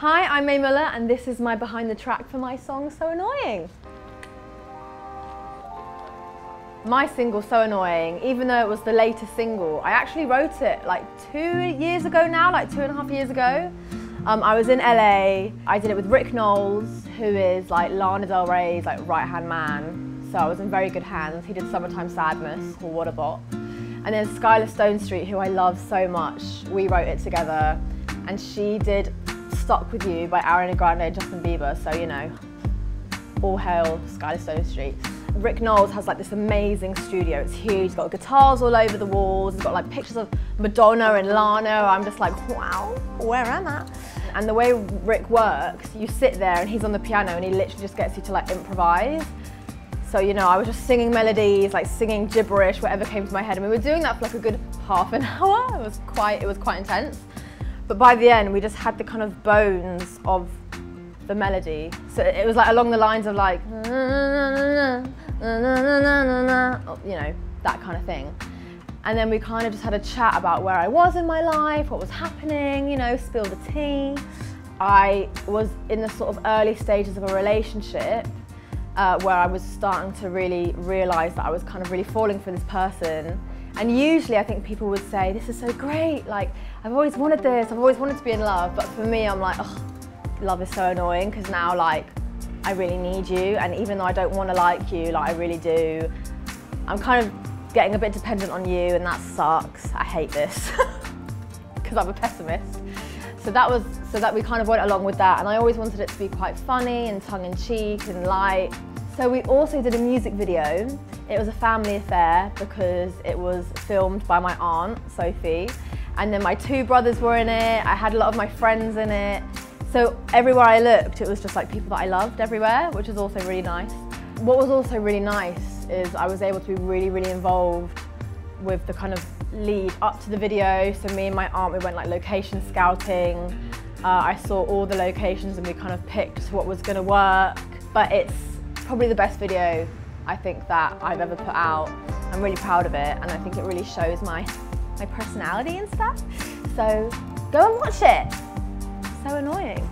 Hi, I'm Mae Muller and this is my behind the track for my song So Annoying. My single So Annoying, even though it was the latest single, I actually wrote it like two years ago now, like two and a half years ago. Um, I was in LA, I did it with Rick Knowles, who is like Lana Del Rey's like right-hand man. So I was in very good hands. He did Summertime Sadness or What. And then Skylar Stonestreet, who I love so much, we wrote it together. And she did Stuck With You by Ariana Grande and Justin Bieber, so you know, all hail Skylar Stonestreet. Rick Knowles has like this amazing studio, it's huge, he's got guitars all over the walls, he's got like pictures of Madonna and Lana, I'm just like, wow, where am I? And the way Rick works, you sit there and he's on the piano and he literally just gets you to like improvise. So, you know, I was just singing melodies, like singing gibberish, whatever came to my head. And we were doing that for like a good half an hour. It was quite, it was quite intense. But by the end, we just had the kind of bones of the melody. So it was like along the lines of like, you know, that kind of thing. And then we kind of just had a chat about where I was in my life, what was happening, you know, spill the tea. I was in the sort of early stages of a relationship uh, where I was starting to really realise that I was kind of really falling for this person and usually I think people would say, this is so great, like, I've always wanted this, I've always wanted to be in love. But for me, I'm like, oh, love is so annoying because now, like, I really need you. And even though I don't want to like you, like, I really do, I'm kind of getting a bit dependent on you and that sucks. I hate this because I'm a pessimist. So that was, so that we kind of went along with that. And I always wanted it to be quite funny and tongue in cheek and light. So we also did a music video. It was a family affair because it was filmed by my aunt, Sophie. And then my two brothers were in it. I had a lot of my friends in it. So everywhere I looked, it was just like people that I loved everywhere, which was also really nice. What was also really nice is I was able to be really, really involved with the kind of lead up to the video. So me and my aunt, we went like location scouting. Uh, I saw all the locations and we kind of picked what was gonna work. But it's probably the best video I think that I've ever put out. I'm really proud of it and I think it really shows my, my personality and stuff. So go and watch it. So annoying.